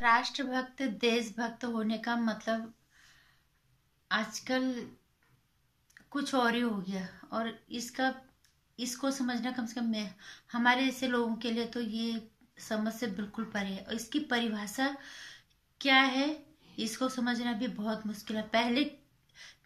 राष्ट्रभक्त, देशभक्त होने का मतलब आजकल कुछ और ही हो गया। और इसका, इसको समझना कम से कम मैं, हमारे ऐसे लोगों के लिए तो ये समझ से बिल्कुल परे है। और इसकी परिभाषा क्या है, इसको समझना भी बहुत मुश्किल है। पहले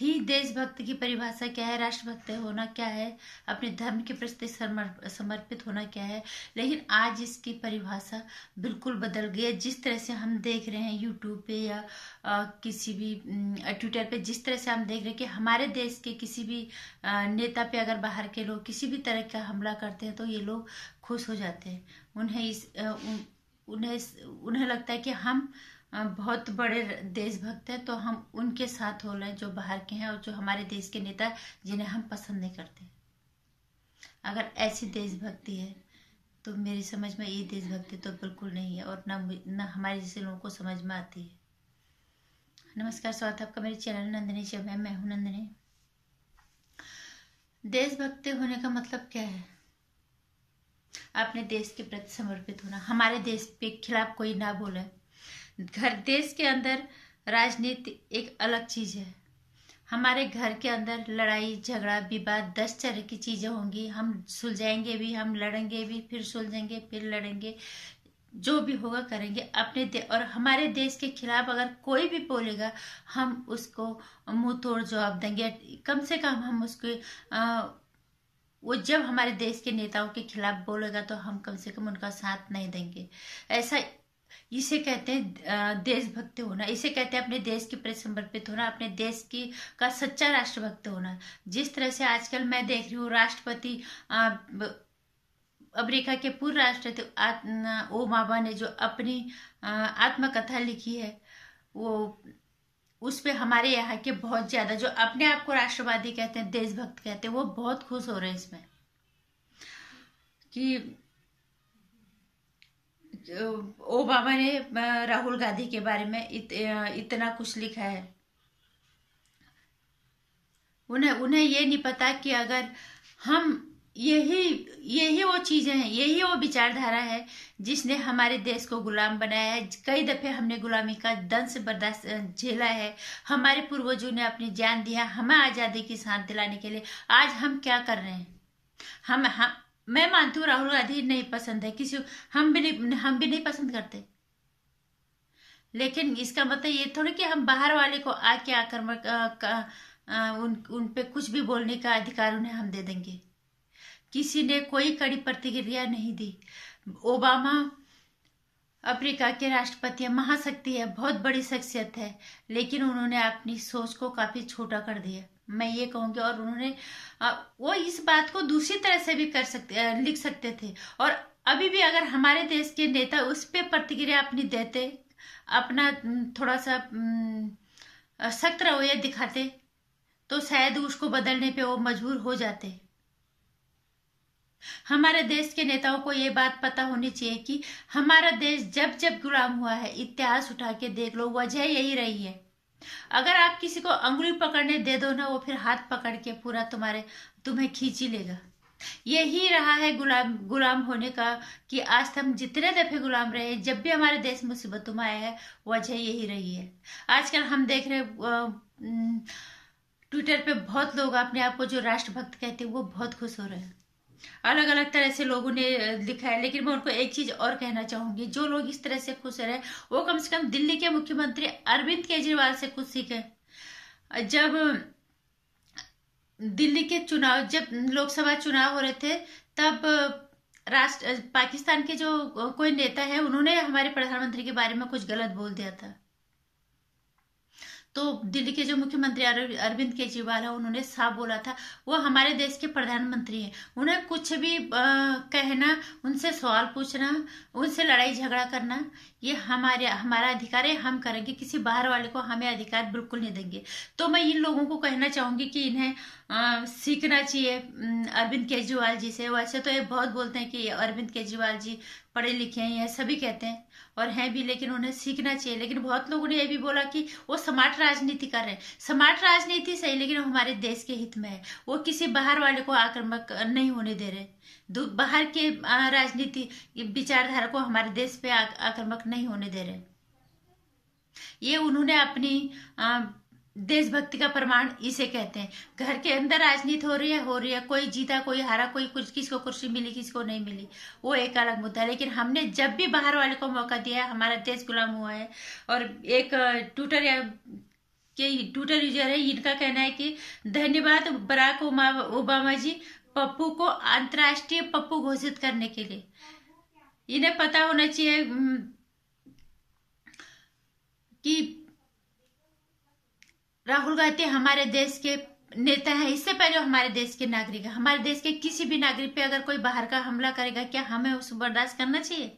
थी देशभक्त की परिभाषा क्या है राष्ट्रभक्त होना क्या है अपने धर्म के प्रति समर्पित होना क्या है लेकिन आज इसकी परिभाषा बिल्कुल बदल गई है। जिस तरह से हम देख रहे हैं यूट्यूब पे या आ, किसी भी ट्विटर पे जिस तरह से हम देख रहे हैं कि हमारे देश के किसी भी आ, नेता पे अगर बाहर के लोग किसी भी तरह का हमला करते हैं तो ये लोग खुश हो जाते हैं। उन्हें इस आ, उन्हें उन्हें लगता है कि हम बहुत बड़े देशभक्त हैं तो हम उनके साथ हो रहे हैं जो बाहर के हैं और जो हमारे देश के नेता जिन्हें हम पसंद नहीं करते। अगर ऐसी देशभक्ति है तो मेरी समझ में ये देशभक्ति तो बिल्कुल नहीं है और ना ना हमारे जैसे लोगों को समझ में आती है। नमस्कार, स्वागत आपका मेरे चैनल नंदिनी जब है मैं हूँ नंदिनी। देशभक्ति होने का मतलब क्या है? अपने देश के प्रति समर्पित होना, हमारे देश के खिलाफ कोई ना बोले। घर देश के अंदर राजनीति एक अलग चीज़ है। हमारे घर के अंदर लड़ाई झगड़ा विवाद दस तरह की चीज़ें होंगी। हम सुलझाएँगे भी हम लड़ेंगे भी फिर सुलझेंगे फिर लड़ेंगे। जो भी होगा करेंगे अपने दे और हमारे देश के खिलाफ अगर कोई भी बोलेगा हम उसको मुँह तोड़ जवाब देंगे। कम से कम हम उसको आ, वो जब हमारे देश के नेताओं के खिलाफ बोलेगा तो हम कम से कम उनका साथ नहीं देंगे। ऐसा इसे कहते हैं देशभक्त होना। इसे कहते हैं अपने देश के प्रति समर्पित होना, अपने देश की का सच्चा राष्ट्रभक्त होना। जिस तरह से आजकल मैं देख रही हूँ, राष्ट्रपति अमेरिका के पूर्व राष्ट्रपति ओबामा ने जो अपनी आत्मकथा लिखी है, वो, उस पर हमारे यहाँ के बहुत ज़्यादा जो अपने आप को राष्ट्रवादी कहते हैं, देशभक्त कहते हैं, वो बहुत खुश हो रहे हैं इसमें। कि ओबामा ने राहुल गांधी के बारे में इत, इतना कुछ लिखा है। उन्हें उन्हें ये नहीं पता कि अगर हम यही यही वो चीज़ें हैं यही वो विचारधारा है जिसने हमारे देश को गुलाम बनाया है। कई दफे हमने गुलामी का दंश बर्दाश्त झेला है। हमारे पूर्वजों ने अपनी जान दिया हमें आज़ादी की सांस दिलाने के लिए। आज हम क्या कर रहे हैं? हम हम मैं मानती हूँ राहुल गांधी नहीं पसंद है, किसी हम भी नहीं, हम भी नहीं पसंद करते। लेकिन इसका मतलब ये थोड़ी कि हम बाहर वाले को आके आक्रमक उन उन पे कुछ भी बोलने का अधिकार उन्हें हम दे देंगे। किसी ने कोई कड़ी प्रतिक्रिया नहीं दी। ओबामा अफ्रीका के राष्ट्रपति है, महाशक्ति है, बहुत बड़ी शख्सियत है, लेकिन उन्होंने अपनी सोच को काफ़ी छोटा कर दिया। मैं ये कहूँगी, और उन्होंने वो इस बात को दूसरी तरह से भी कर सकते लिख सकते थे। और अभी भी अगर हमारे देश के नेता उस पर प्रतिक्रिया अपनी देते, अपना थोड़ा सा सख्त रवैया दिखाते तो शायद उसको बदलने पे वो मजबूर हो जाते। हमारे देश के नेताओं को ये बात पता होनी चाहिए कि हमारा देश जब जब गुलाम हुआ है, इतिहास उठा के देख लो, वजह यही रही है। अगर आप किसी को अंगुली पकड़ने दे दो ना, वो फिर हाथ पकड़ के पूरा तुम्हारे, तुम्हें खींच लेगा। यही रहा है गुलाम गुलाम होने का कि आज हम जितने दफे गुलाम रहे, जब भी हमारे देश मुसीबतों में आया है, वजह यही रही है। आजकल हम देख रहे ट्विटर पे बहुत लोग अपने आप को जो राष्ट्रभक्त कहते हैं, वो बहुत खुश हो रहे हैं। अलग अलग तरह से लोगों ने लिखा है लेकिन मैं उनको एक चीज़ और कहना चाहूँगी, जो लोग इस तरह से खुश रहे, वो कम से कम दिल्ली के मुख्यमंत्री अरविंद केजरीवाल से कुछ सीखे जब दिल्ली के चुनाव, जब लोकसभा चुनाव हो रहे थे, तब राष्ट्र, पाकिस्तान के जो कोई नेता है, उन्होंने हमारे प्रधानमंत्री के बारे में कुछ गलत बोल दिया था। तो दिल्ली के जो मुख्यमंत्री अरविंद केजरीवाल है उन्होंने साफ़ बोला था वो हमारे देश के प्रधानमंत्री हैं। उन्हें कुछ भी आ, कहना उनसे सवाल पूछना उनसे लड़ाई झगड़ा करना ये हमारे हमारा अधिकार है हम करेंगे किसी बाहर वाले को हमें अधिकार बिल्कुल नहीं देंगे। तो मैं इन लोगों को कहना चाहूँगी कि इन्हें सीखना चाहिए अरविंद केजरीवाल जी से। वैसे तो ये बहुत बोलते हैं कि अरविंद केजरीवाल जी पढ़े लिखे हैं ये सभी कहते हैं, और हैं भी, लेकिन उन्हें सीखना चाहिए। लेकिन बहुत लोगों ने यह भी बोला कि वो स्मार्ट राजनीति कर रहे हैं। स्मार्ट राजनीति सही, लेकिन हमारे देश के हित में है। वो किसी बाहर वाले को आक्रमक नहीं होने दे रहे। बाहर के राजनीति विचारधारा को हमारे देश पे आक्रमक नहीं होने दे रहे। ये उन्होंने अपनी देशभक्ति का प्रमाण इसे कहते हैं। घर के अंदर राजनीति हो रही है, हो रही है। कोई जीता, कोई हारा, कोई कुछ, किसको कुर्सी मिली, किसको नहीं मिली। वो एक अलग मुद्दा है। लेकिन हमने जब भी बाहर वाले को मौका दिया है, हमारा देश गुलाम हुआ है। और एक ट्विटर या के ट्विटर यूज़र है, इनका कहना है कि धन्यवाद बराक ओबामा जी पप्पू को अंतर्राष्ट्रीय पप्पू घोषित करने के लिए। इन्हें पता होना चाहिए कि राहुल गांधी हमारे देश के नेता है। इससे पहले हमारे देश के नागरिक है। हमारे देश के किसी भी नागरिक पे अगर कोई बाहर का हमला करेगा, क्या हमें उसको बर्दाश्त करना चाहिए?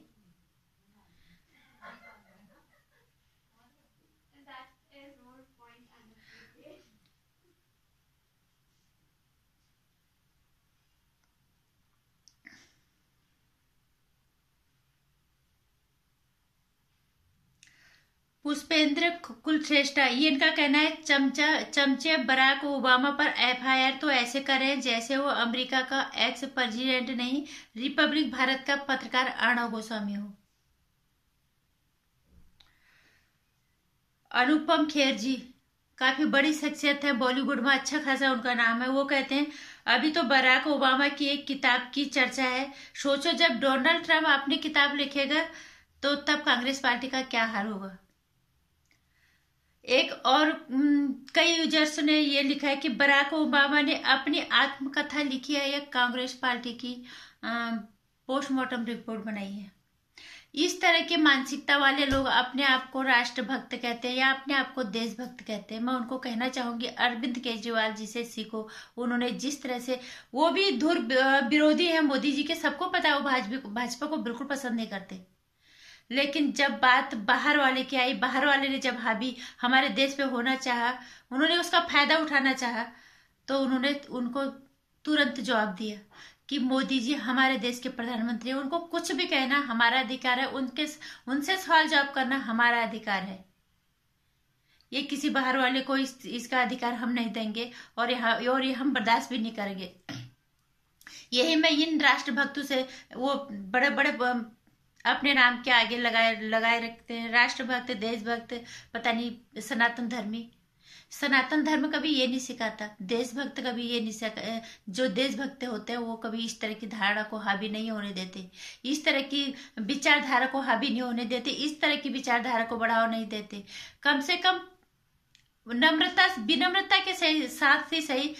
पुष्पेंद्र कुलश्रेष्ठा ये इनका कहना है, चमचा, चमचे बराक ओबामा पर एफआईआर तो ऐसे करें जैसे वो अमेरिका का एक्स प्रेसिडेंट नहीं, रिपब्लिक भारत का पत्रकार अर्णव गोस्वामी हो। अनुपम खेर जी, काफ़ी बड़ी शख्सियत है, बॉलीवुड में अच्छा खासा उनका नाम है। वो कहते हैं, अभी तो बराक ओबामा की एक किताब की चर्चा है। सोचो जब डोनाल्ड ट्रंप अपनी किताब लिखेगा तो तब कांग्रेस पार्टी का क्या हाल होगा? एक और कई यूज़र्स ने ये लिखा है कि बराक ओबामा ने अपनी आत्मकथा लिखी है, या कांग्रेस पार्टी की पोस्टमार्टम रिपोर्ट बनाई है। इस तरह की मानसिकता वाले लोग अपने आप को राष्ट्रभक्त कहते हैं, या अपने आप को देशभक्त कहते हैं। मैं उनको कहना चाहूँगी, अरविंद केजरीवाल जी से सीखो। उन्होंने जिस तरह से, वो भी धुर विरोधी है, मोदी जी के, सबको पता है, वो भाजपा को बिल्कुल पसंद नहीं करते। लेकिन जब बात बाहर वाले की आई बाहर वाले ने जब हावी हमारे देश पे होना चाहा उन्होंने उसका फ़ायदा उठाना चाहा तो उन्होंने उनको तुरंत जवाब दिया कि मोदी जी हमारे देश के प्रधानमंत्री उनको कुछ भी कहना हमारा अधिकार है उनके उनसे सवाल जवाब करना हमारा अधिकार है। ये किसी बाहर वाले को इस, इसका अधिकार हम नहीं देंगे और यहाँ और ये हम बर्दाश्त भी नहीं करेंगे। यही मैं इन राष्ट्रभक्तों से वो बड़े बड़े अपने नाम के आगे लगाए लगाए रखते हैं। राष्ट्रभक्त, देशभक्त, पता नहीं, सनातन धर्मी। सनातन धर्म कभी ये नहीं सिखाता। देशभक्त कभी ये नहीं सिखा जो देशभक्त होते हैं, वो कभी इस तरह की धारणा को हावी नहीं होने देते। इस तरह की विचारधारा को हावी नहीं होने देते। इस तरह की विचारधारा को बढ़ावा नहीं देते। कम से कम नम्रता, विनम्रता के सही, साथ ही सही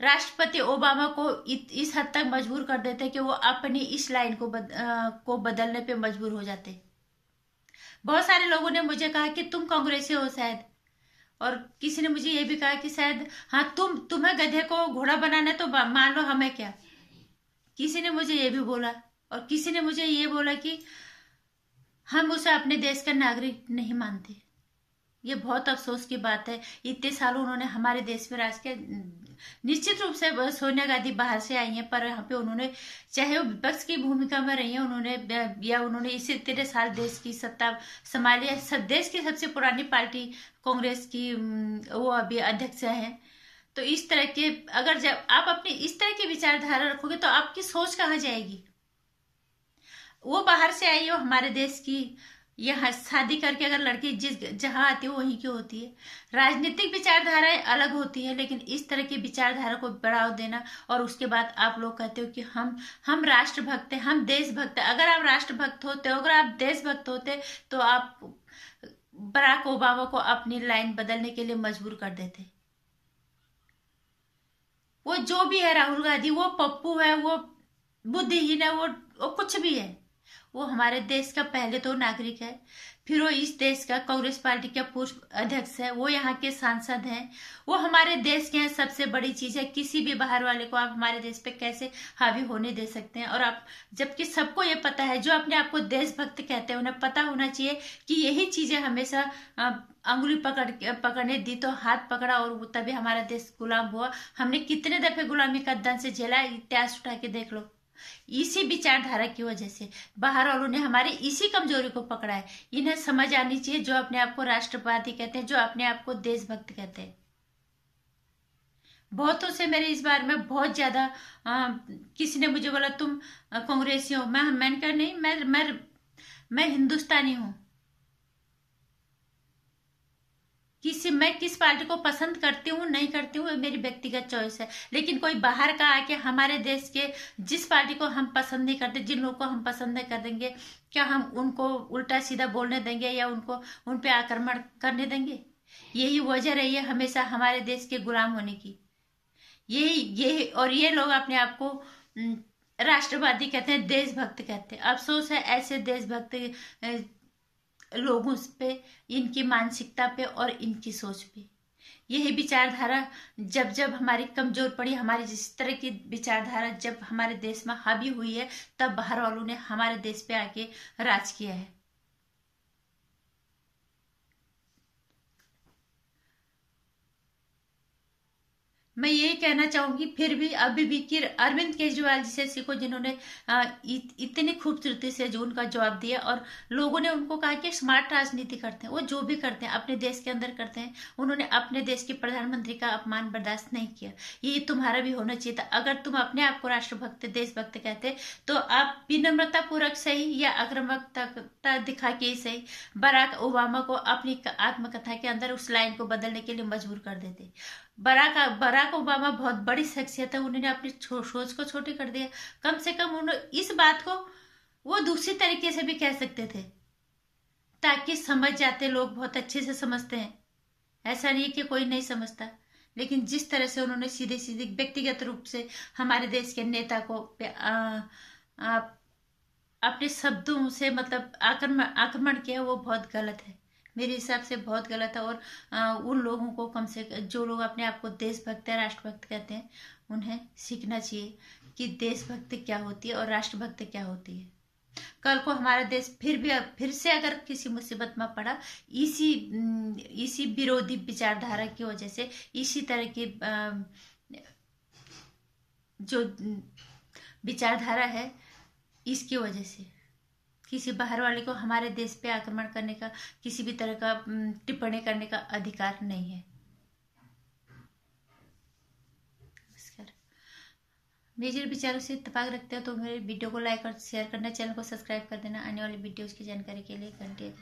राष्ट्रपति ओबामा को इस हद तक मजबूर कर देते कि वो अपनी इस लाइन को बद, आ, को बदलने पे मजबूर हो जाते। बहुत सारे लोगों ने मुझे कहा कि तुम कांग्रेसी हो शायद। और किसी ने मुझे ये भी कहा कि शायद हाँ तुम तुम्हें गधे को घोड़ा बनाना तो मान लो हमें क्या। किसी ने मुझे ये भी बोला और किसी ने मुझे ये बोला कि हम उसे अपने देश का नागरिक नहीं मानते। ये बहुत अफसोस की बात है। इतने सालों उन्होंने हमारे देश में राज के निश्चित रूप से सोनिया गांधी बाहर से आई हैं, पर यहाँ पे उन्होंने, चाहे वो विपक्ष की भूमिका में रही है, उन्होंने या उन्होंने इसी तेरह साल देश की सत्ता संभाली है देश की सबसे पुरानी पार्टी कांग्रेस की वो अभी अध्यक्ष है। तो इस तरह के, अगर जब आप अपनी, इस तरह की विचारधारा रखोगे तो आपकी सोच कहाँ जाएगी? वो बाहर से आई हो हमारे देश की यह शादी करके अगर लड़की जिस जहाँ आती है, वहीं की होती है। राजनीतिक विचारधाराएँ अलग होती है, लेकिन इस तरह की विचारधारा को बढ़ावा देना और उसके बाद आप लोग कहते हो कि हम हम राष्ट्रभक्त हैं, हम देशभक्त हैं। अगर आप राष्ट्रभक्त होते हो अगर आप देशभक्त होते तो आप बराक ओबामा को अपनी लाइन बदलने के लिए मजबूर कर देते। वो जो भी है, राहुल गांधी, वो पप्पू है, वो बुद्धिहीन है, वो वो कुछ भी है। वो हमारे देश का पहले तो नागरिक है। फिर वो इस देश का कांग्रेस पार्टी का पूर्व अध्यक्ष है। वो यहाँ के सांसद हैं। वो हमारे देश के हैं सबसे बड़ी चीज़ है। किसी भी बाहर वाले को आप हमारे देश पे कैसे हावी होने दे सकते हैं? और आप, जबकि सबको ये पता है, जो अपने आप को देशभक्त कहते हैं, उन्हें पता होना चाहिए कि यही चीज़ें हमेशा अंगुली पकड़ पकड़ने दी तो हाथ पकड़ा और तभी हमारा देश गुलाम हुआ। हमने कितने दफे गुलामी का दंश झेला इतिहास उठा के देख लो। इसी विचारधारा की वजह से बाहर वालों ने हमारी इसी कमज़ोरी को पकड़ा है। इन्हें समझ आनी चाहिए जो अपने आप को राष्ट्रवादी कहते हैं, जो अपने आप को देशभक्त कहते हैं। बहुतों से मेरे इस बार में बहुत ज़्यादा किसी ने मुझे बोला, तुम कांग्रेसी हो। मैं, मैंने कहा, नहीं, मैं मैं मैं हिंदुस्तानी हूँ। किसी मैं किस पार्टी को पसंद करती हूँ, नहीं करती हूँ मेरी व्यक्तिगत चॉइस है। लेकिन कोई बाहर का आके हमारे देश के जिस पार्टी को हम पसंद नहीं करते, जिन लोगों को हम पसंद नहीं कर देंगे क्या हम उनको उल्टा सीधा बोलने देंगे या उनको उन पर आक्रमण करने देंगे? यही वजह रही है हमेशा हमारे देश के गुलाम होने की। यही यही, और ये लोग अपने आप को राष्ट्रवादी कहते हैं, देशभक्त कहते हैं। अफसोस है ऐसे देशभक्त लोगों पे, इनकी मानसिकता पे और इनकी सोच पे। यही विचारधारा जब जब हमारी कमज़ोर पड़ी, हमारी जिस तरह की विचारधारा जब हमारे देश में हावी हुई है, तब बाहर वालों ने हमारे देश पे आके राज किया है। मैं यही कहना चाहूँगी, फिर भी अभी भी कि अरविंद केजरीवाल जी से सीखो, जिन्होंने इतनी खूबसूरती से जो उनका जवाब दिया और लोगों ने उनको कहा कि स्मार्ट राजनीति करते हैं, वो जो भी करते हैं, अपने देश के अंदर करते हैं, उन्होंने अपने देश के प्रधानमंत्री का अपमान बर्दाश्त नहीं किया। ये तुम्हारा भी होना चाहिए था। अगर तुम अपने आप को राष्ट्रभक्त, देशभक्त कहते तो आप विनम्रता पूर्वक सही या आक्रामकता दिखा के ही सही, बराक ओबामा को अपनी आत्मकथा के अंदर उस लाइन को बदलने के लिए मजबूर कर देते। बराक बराक ओबामा बहुत बड़ी शख्सियत है, उन्होंने अपनी सोच को छोटी कर दिया। कम से कम उन्होंने इस बात को वो दूसरी तरीके से भी कह सकते थे, ताकि समझ जाते, लोग बहुत अच्छे से समझते हैं। ऐसा नहीं कि कोई नहीं समझता, लेकिन जिस तरह से उन्होंने सीधे सीधे व्यक्तिगत रूप से हमारे देश के नेता को अपने शब्दों से मतलब आक्रमण आक्रमण किया, वो बहुत गलत है। मेरे हिसाब से बहुत गलत है और उन लोगों को कम से जो लोग अपने आप को देशभक्त या राष्ट्रभक्त कहते हैं, उन्हें सीखना चाहिए कि देशभक्त क्या होती है और राष्ट्रभक्त क्या होती है। कल को हमारा देश फिर भी, फिर से अगर किसी मुसीबत में पड़ा, इसी इसी विरोधी विचारधारा की वजह से, इसी तरह की जो विचारधारा है, इसकी वजह से। किसी बाहर वाले को हमारे देश पे आक्रमण करने का, किसी भी तरह का टिप्पणी करने का अधिकार नहीं है। मेजर विचारों से इतफाक रखते हो तो मेरे वीडियो को लाइक और शेयर करना, चैनल को सब्सक्राइब कर देना, आने वाली वीडियोज़ की जानकारी के लिए घंटे